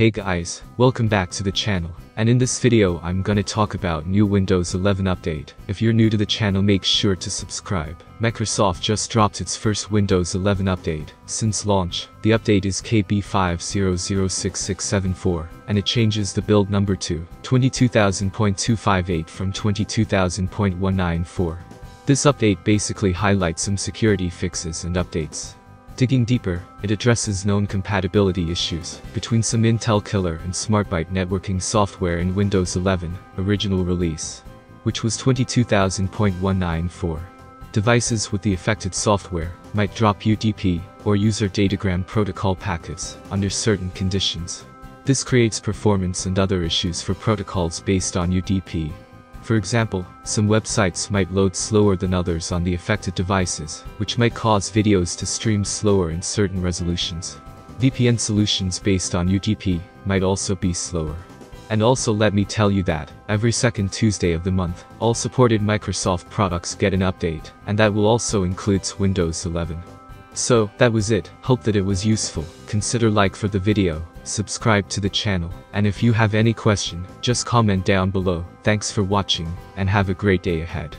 Hey guys, welcome back to the channel. And in this video I'm gonna talk about new Windows 11 update. If you're new to the channel make sure to subscribe. Microsoft just dropped its first Windows 11 update. Since launch, the update is KB5006674, and it changes the build number to 22000.258 from 22000.194. This update basically highlights some security fixes and updates. Digging deeper, it addresses known compatibility issues between some Intel Killer and SmartByte networking software in Windows 11 original release, which was 22000.194. Devices with the affected software might drop UDP or user datagram protocol packets under certain conditions. This creates performance and other issues for protocols based on UDP, for example, some websites might load slower than others on the affected devices, which might cause videos to stream slower in certain resolutions. VPN solutions based on UDP might also be slower. And also let me tell you that, every second Tuesday of the month, all supported Microsoft products get an update, and that will also includes Windows 11. So, that was it, hope that it was useful, consider like for the video, subscribe to the channel, and if you have any question, just comment down below, thanks for watching, and have a great day ahead.